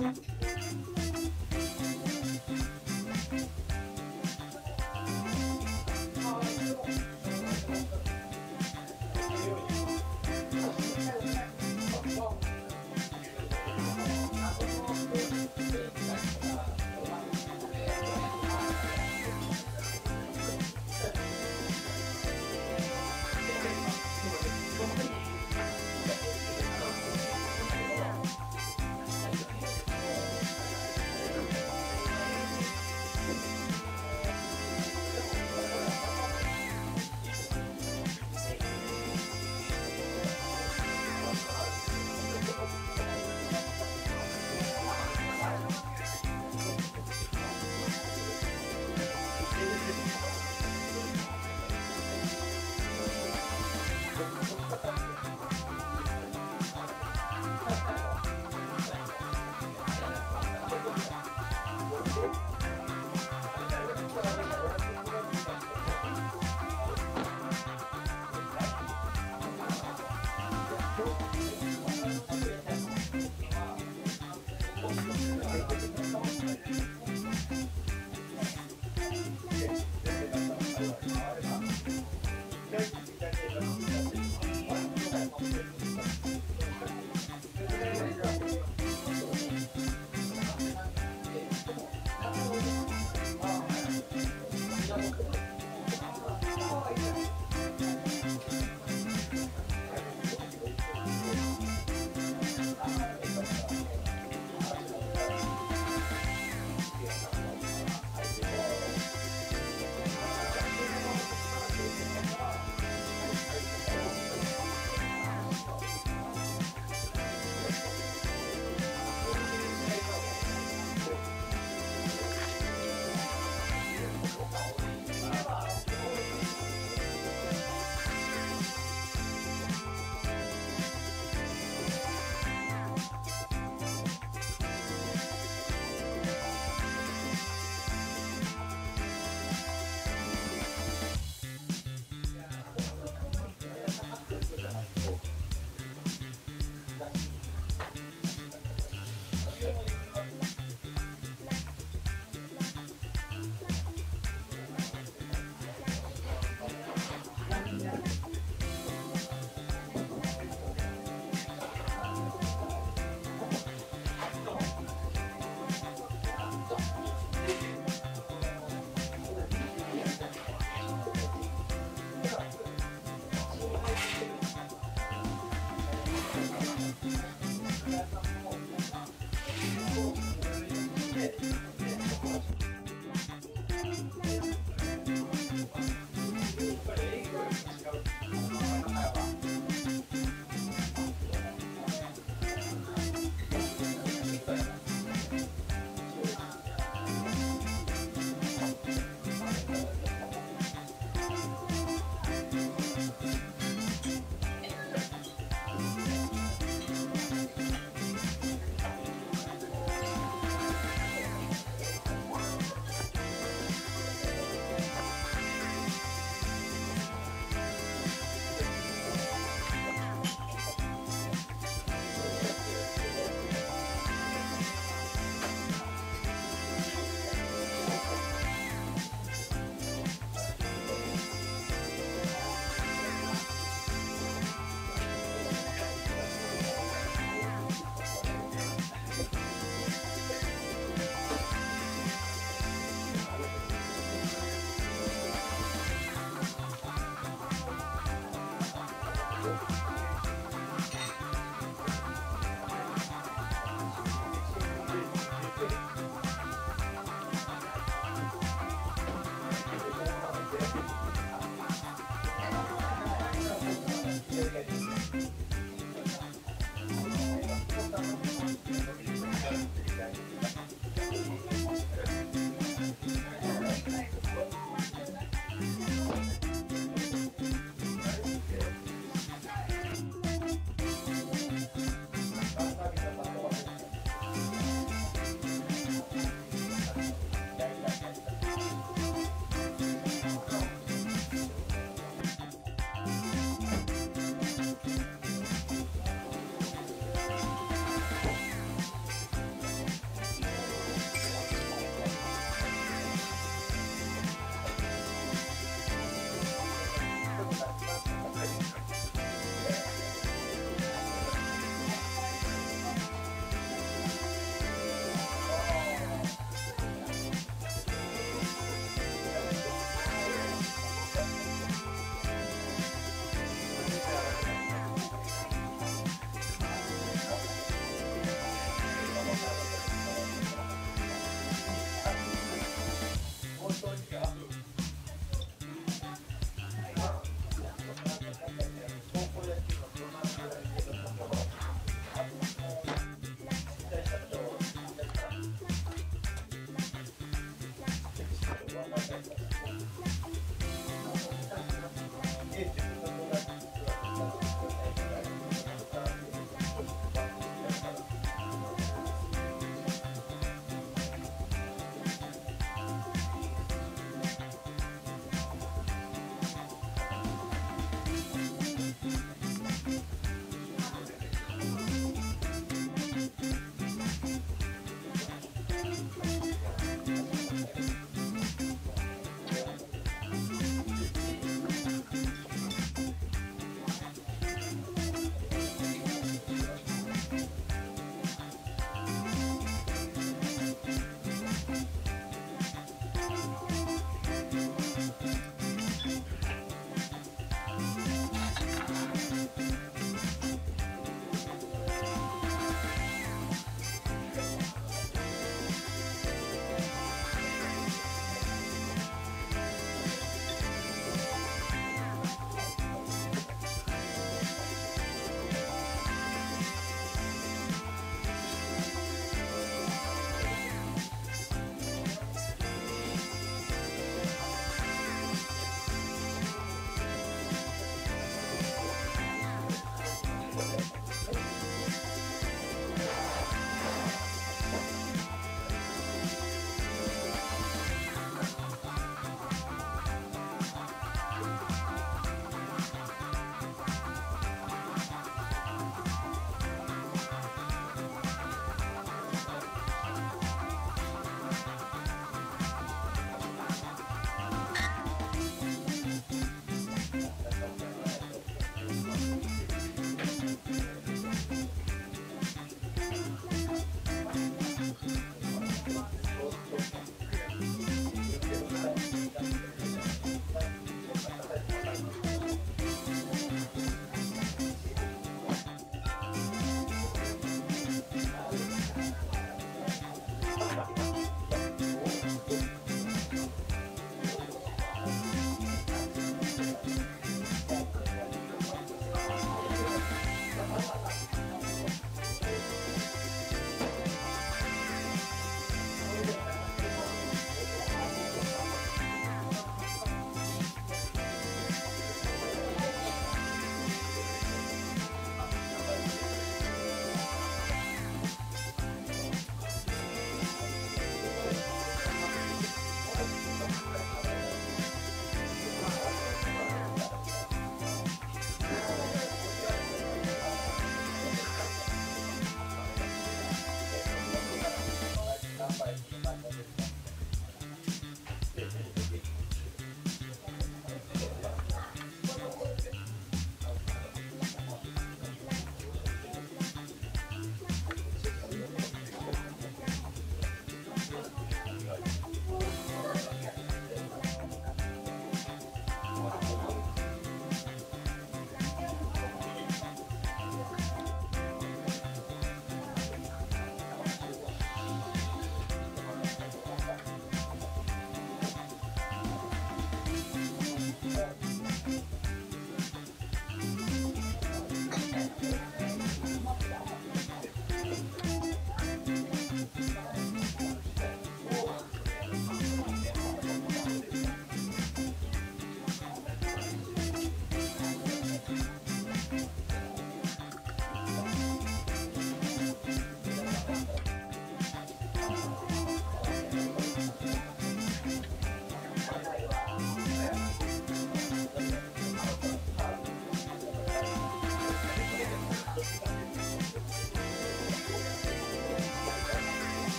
Угу. Música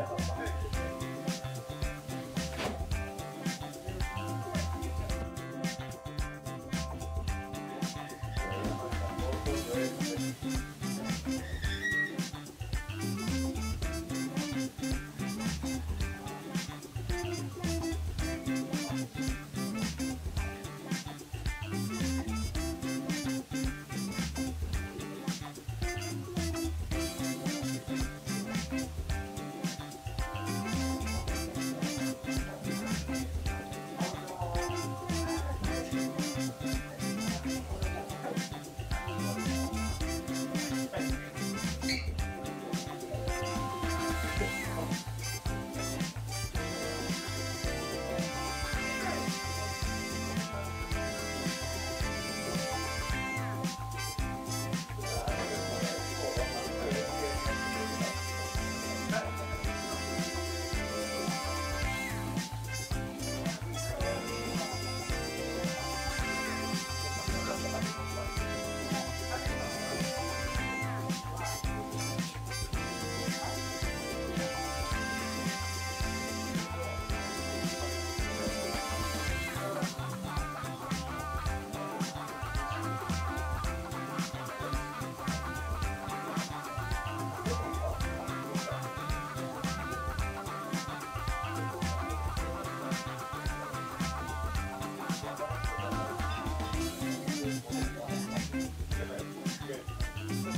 だからさ。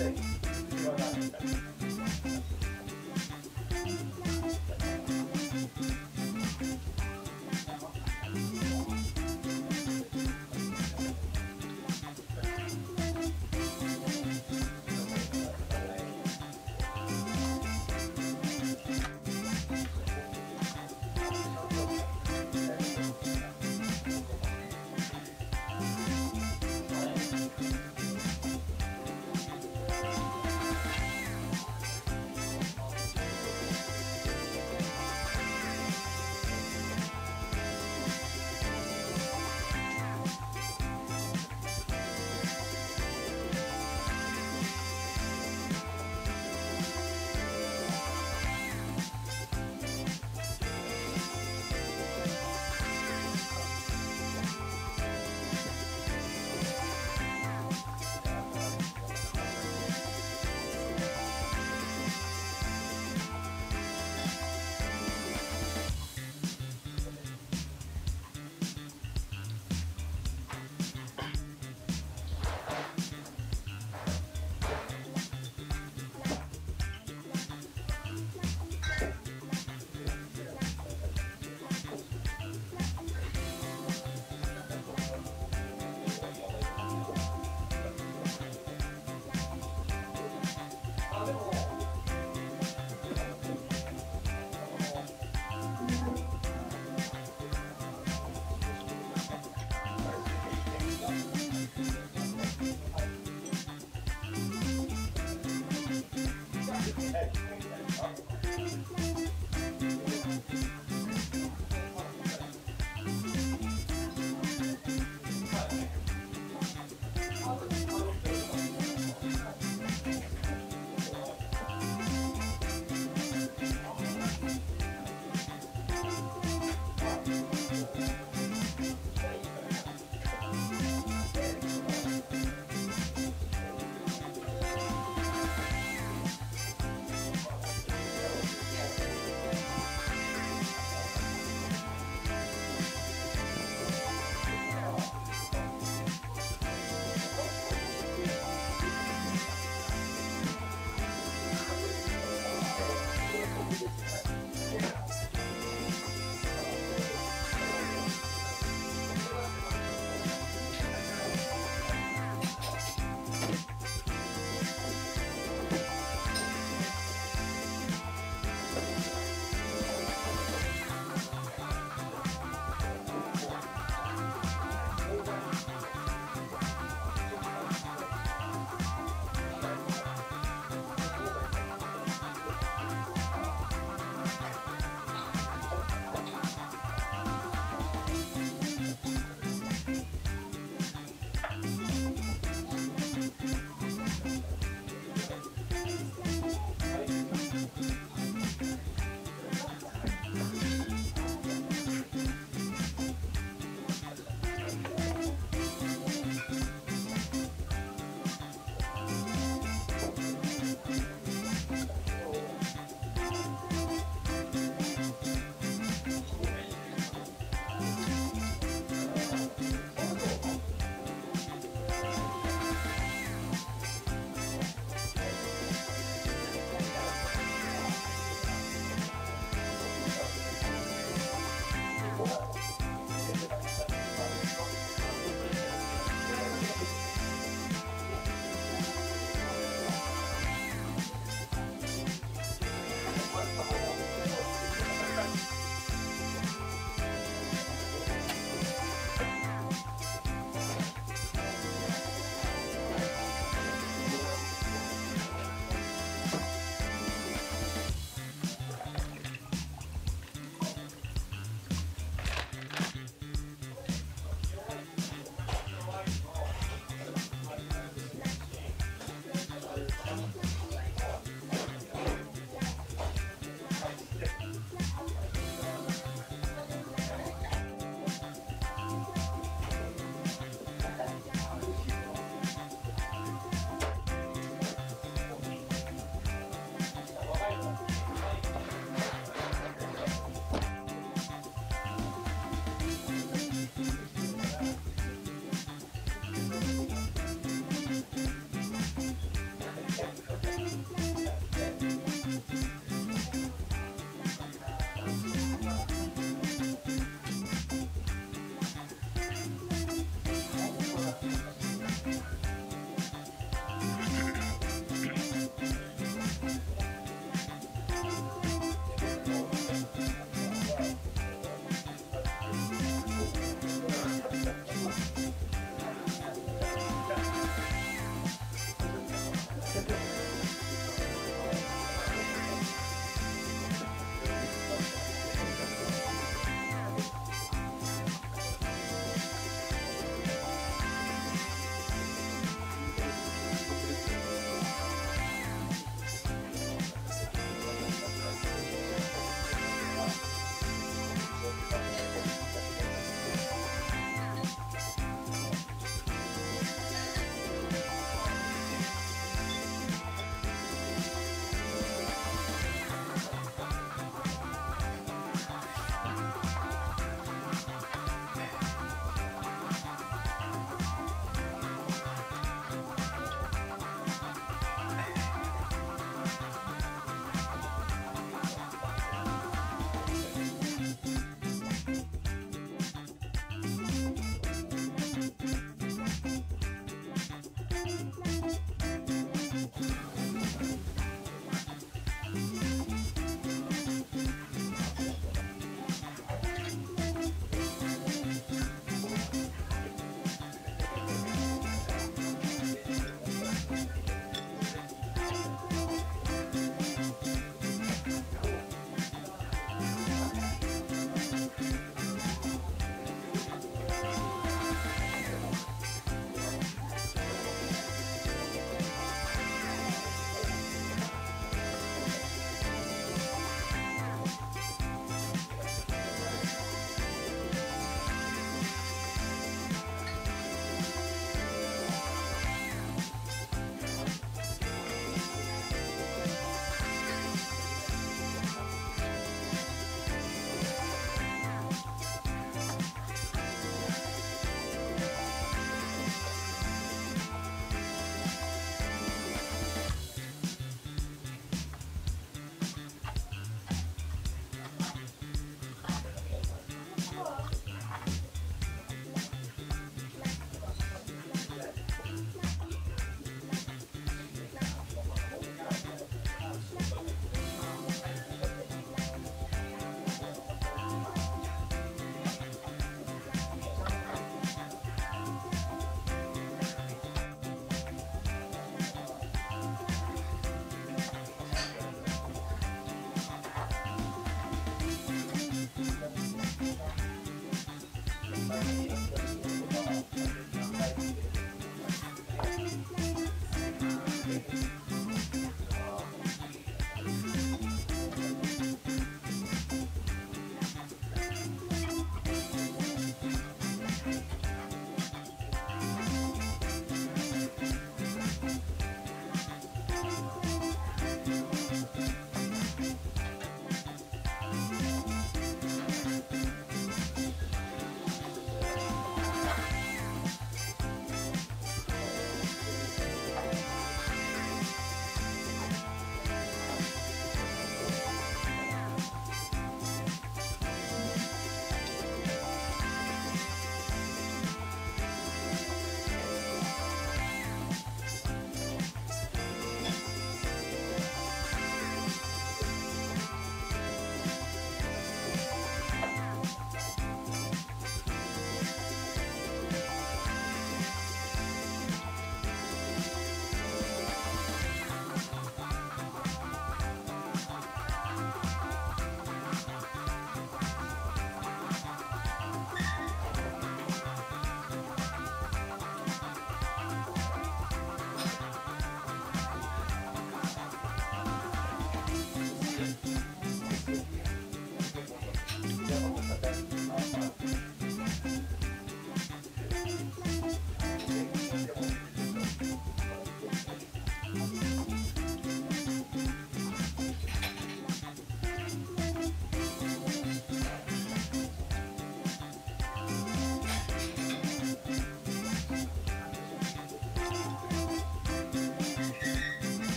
answered.